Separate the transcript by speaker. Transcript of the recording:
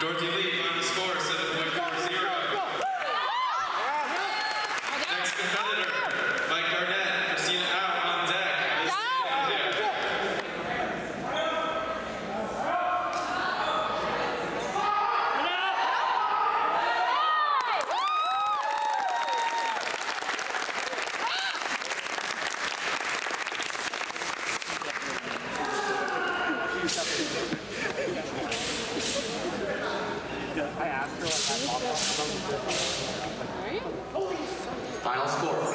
Speaker 1: Dorothy Lee found the score, 7.40. Next competitor, Mike Garnett, Christina Out on deck. Is Thank you. Final score